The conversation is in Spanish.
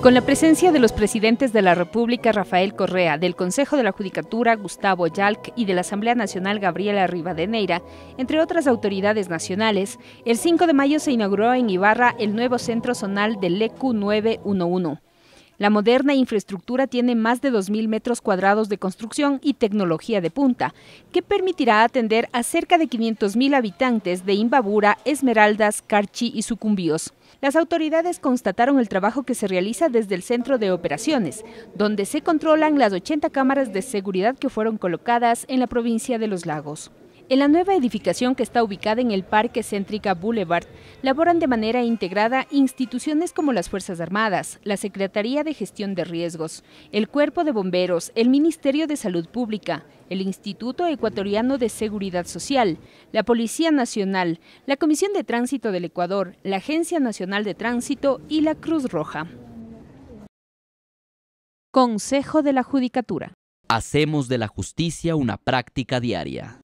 Con la presencia de los presidentes de la República Rafael Correa, del Consejo de la Judicatura Gustavo Yalc y de la Asamblea Nacional Gabriela Rivadeneira, entre otras autoridades nacionales, el 5 de mayo se inauguró en Ibarra el nuevo centro zonal del ECU 911. La moderna infraestructura tiene más de 2.000 metros cuadrados de construcción y tecnología de punta, que permitirá atender a cerca de 500.000 habitantes de Imbabura, Esmeraldas, Carchi y Sucumbíos. Las autoridades constataron el trabajo que se realiza desde el centro de operaciones, donde se controlan las 80 cámaras de seguridad que fueron colocadas en la provincia de Los Lagos. En la nueva edificación que está ubicada en el Parque Céntrica Boulevard, laboran de manera integrada instituciones como las Fuerzas Armadas, la Secretaría de Gestión de Riesgos, el Cuerpo de Bomberos, el Ministerio de Salud Pública, el Instituto Ecuatoriano de Seguridad Social, la Policía Nacional, la Comisión de Tránsito del Ecuador, la Agencia Nacional de Tránsito y la Cruz Roja. Consejo de la Judicatura. Hacemos de la justicia una práctica diaria.